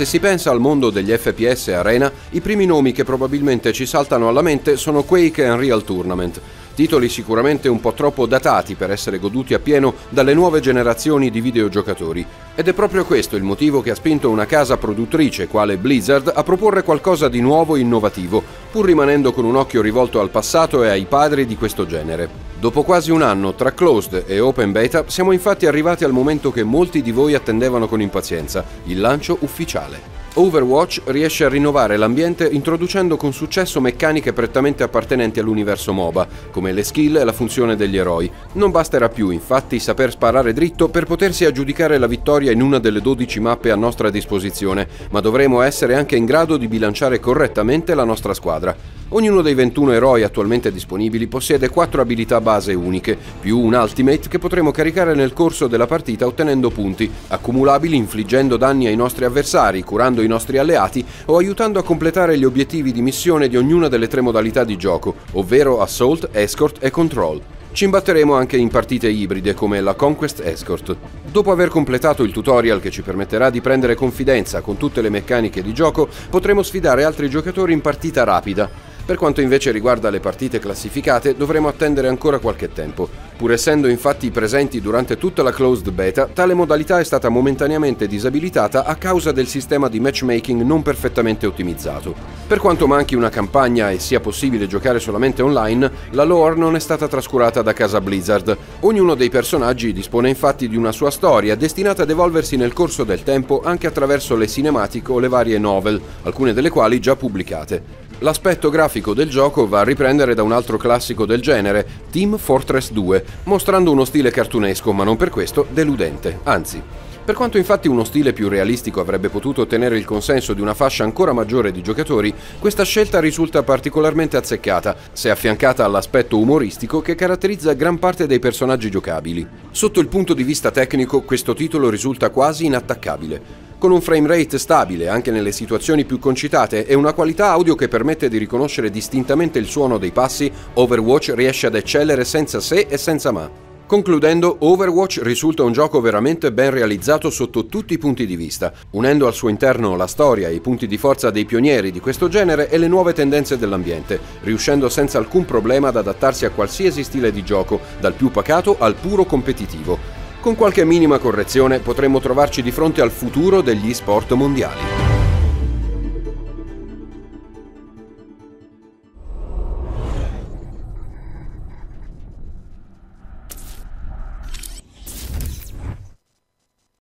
Se si pensa al mondo degli FPS Arena, i primi nomi che probabilmente ci saltano alla mente sono Quake e Unreal Tournament, titoli sicuramente un po' troppo datati per essere goduti appieno dalle nuove generazioni di videogiocatori. Ed è proprio questo il motivo che ha spinto una casa produttrice quale Blizzard a proporre qualcosa di nuovo e innovativo, pur rimanendo con un occhio rivolto al passato e ai padri di questo genere. Dopo quasi un anno tra closed e open beta siamo infatti arrivati al momento che molti di voi attendevano con impazienza, il lancio ufficiale. Overwatch riesce a rinnovare l'ambiente introducendo con successo meccaniche prettamente appartenenti all'universo MOBA, come le skill e la funzione degli eroi. Non basterà più infatti saper sparare dritto per potersi aggiudicare la vittoria in una delle 12 mappe a nostra disposizione, ma dovremo essere anche in grado di bilanciare correttamente la nostra squadra. Ognuno dei 21 eroi attualmente disponibili possiede 4 abilità base uniche, più un ultimate che potremo caricare nel corso della partita ottenendo punti, accumulabili infliggendo danni ai nostri avversari, curando i nostri alleati o aiutando a completare gli obiettivi di missione di ognuna delle tre modalità di gioco, ovvero Assault, Escort e Control. Ci imbatteremo anche in partite ibride come la Conquest Escort. Dopo aver completato il tutorial che ci permetterà di prendere confidenza con tutte le meccaniche di gioco, potremo sfidare altri giocatori in partita rapida. Per quanto invece riguarda le partite classificate, dovremo attendere ancora qualche tempo. Pur essendo infatti presenti durante tutta la closed beta, tale modalità è stata momentaneamente disabilitata a causa del sistema di matchmaking non perfettamente ottimizzato. Per quanto manchi una campagna e sia possibile giocare solamente online, la lore non è stata trascurata da casa Blizzard. Ognuno dei personaggi dispone infatti di una sua storia destinata ad evolversi nel corso del tempo anche attraverso le cinematiche o le varie novel, alcune delle quali già pubblicate. L'aspetto grafico del gioco va a riprendere da un altro classico del genere, Team Fortress 2, mostrando uno stile cartunesco ma non per questo deludente, anzi. Per quanto infatti uno stile più realistico avrebbe potuto ottenere il consenso di una fascia ancora maggiore di giocatori, questa scelta risulta particolarmente azzeccata, se affiancata all'aspetto umoristico che caratterizza gran parte dei personaggi giocabili. Sotto il punto di vista tecnico, questo titolo risulta quasi inattaccabile con un frame rate stabile anche nelle situazioni più concitate e una qualità audio che permette di riconoscere distintamente il suono dei passi, Overwatch riesce ad eccellere senza se e senza ma. Concludendo, Overwatch risulta un gioco veramente ben realizzato sotto tutti i punti di vista, unendo al suo interno la storia e i punti di forza dei pionieri di questo genere e le nuove tendenze dell'ambiente, riuscendo senza alcun problema ad adattarsi a qualsiasi stile di gioco, dal più pacato al puro competitivo. Con qualche minima correzione potremmo trovarci di fronte al futuro degli sport mondiali.